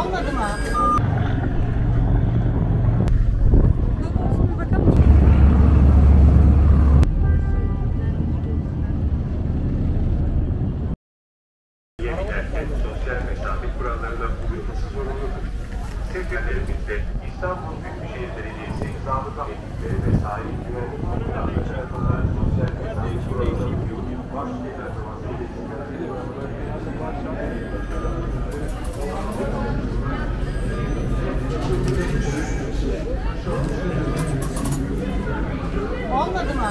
Olmadı mı? Yerine Olmadı mı?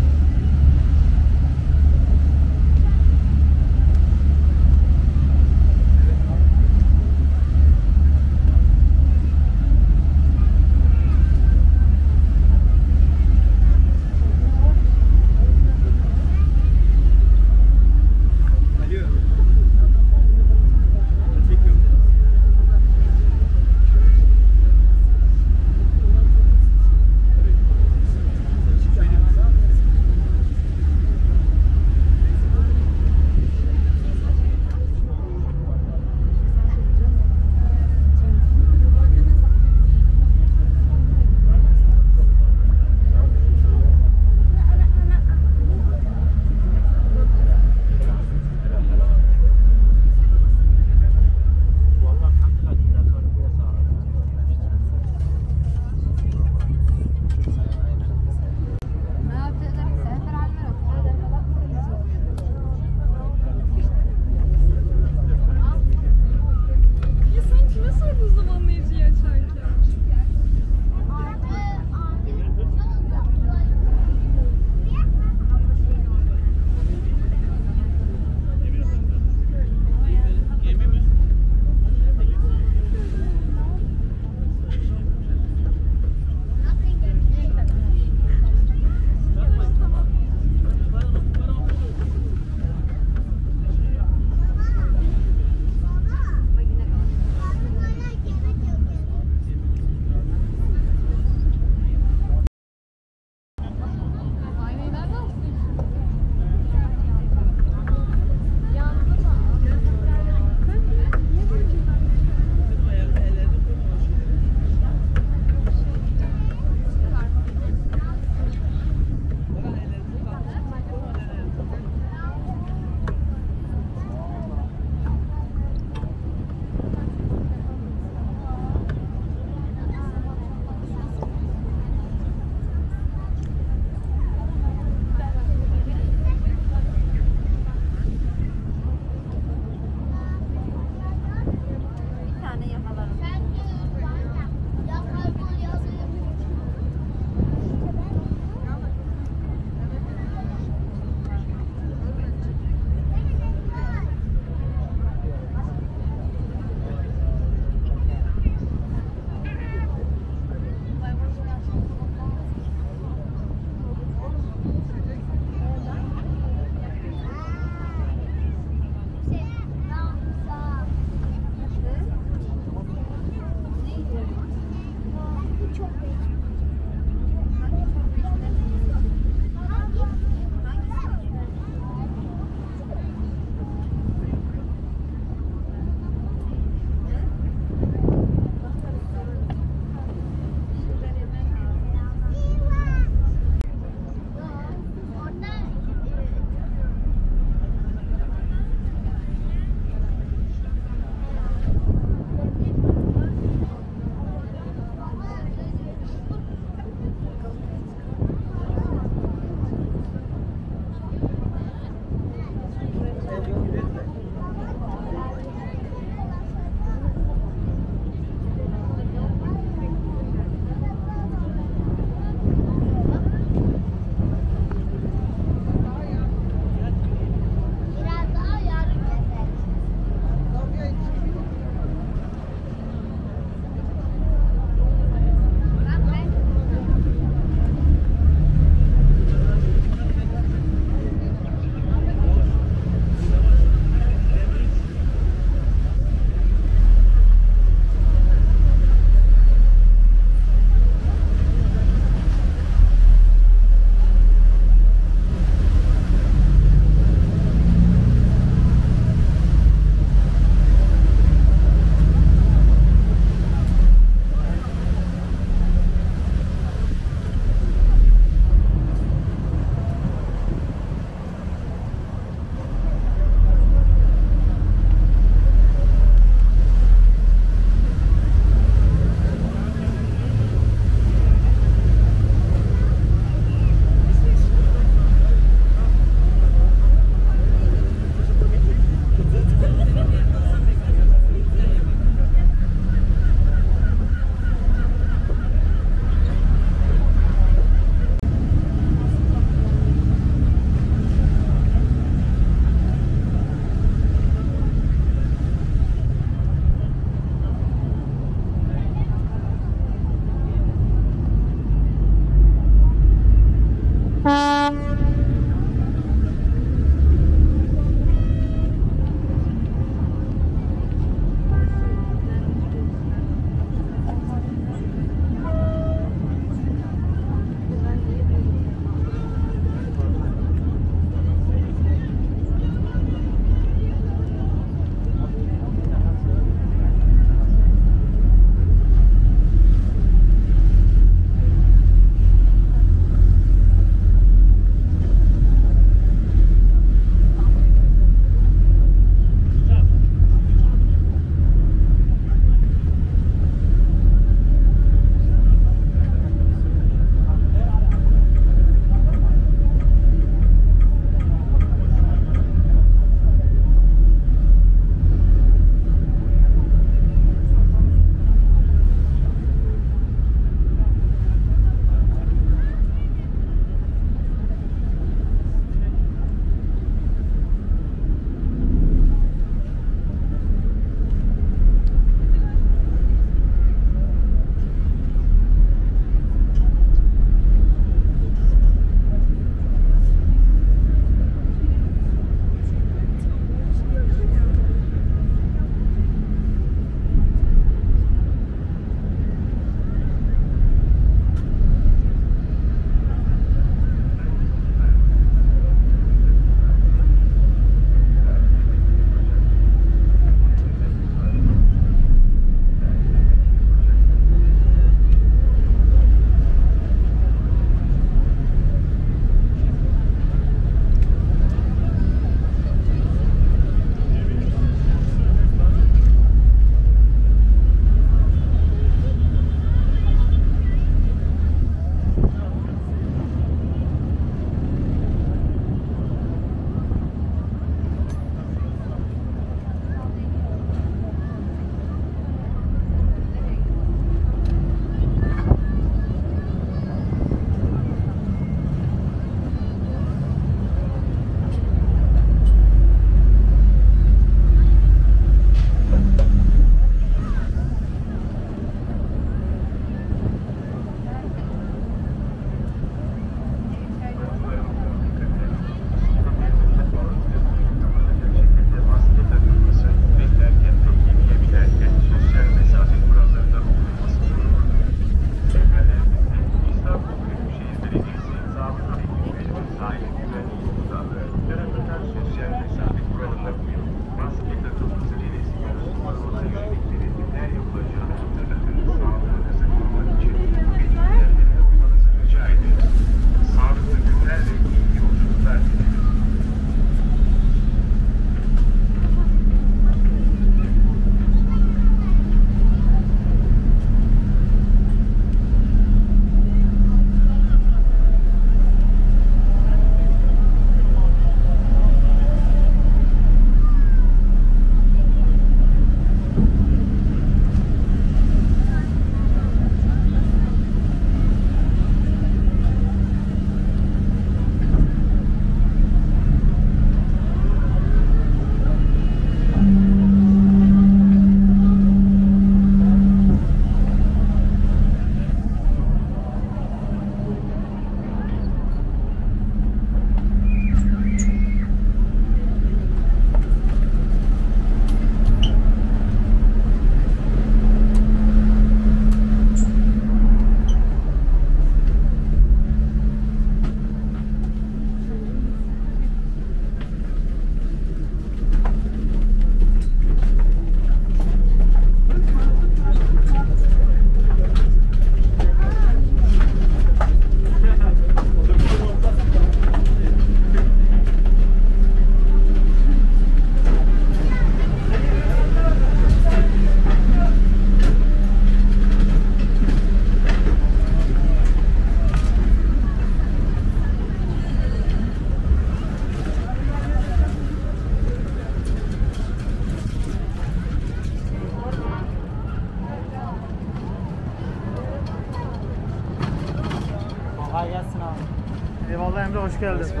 geldim.